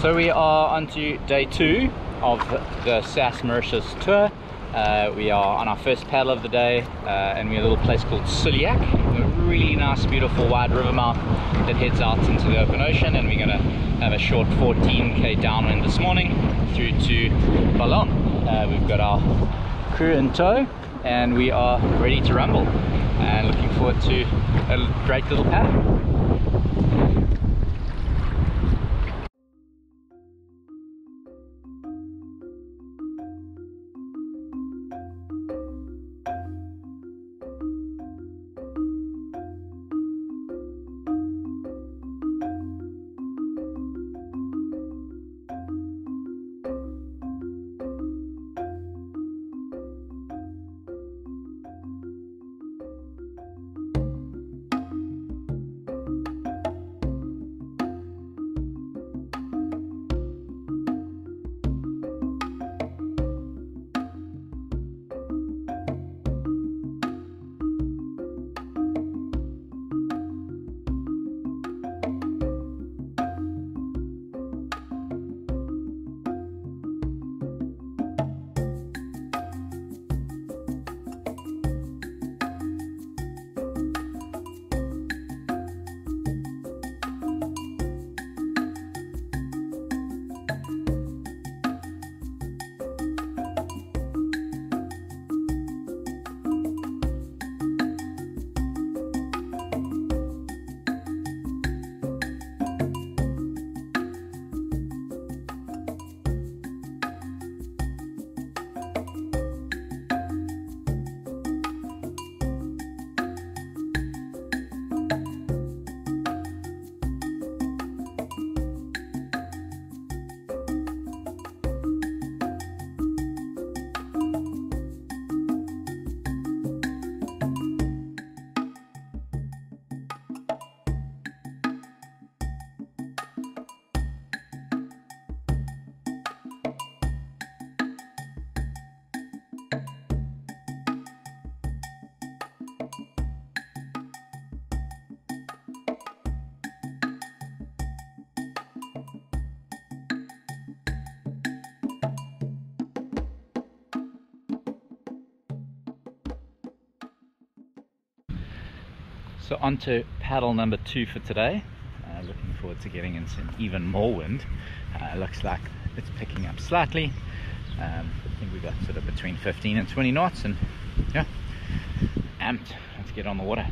So we are on to day two of the SAS Mauritius tour. Uh, we are on our first paddle of the day uh, and we're a little place called Souillac, a really nice beautiful wide river mouth that heads out into the open ocean and we're to have a short 14k downwind this morning through to Balon. Uh, we've got our crew in tow and we are ready to rumble and looking forward to a great little paddle. So on to paddle number two for today. Uh, looking forward to getting in some even more wind. Uh, looks like it's picking up slightly. Um, I think we've got sort of between 15 and 20 knots and yeah, amped. Let's get on the water.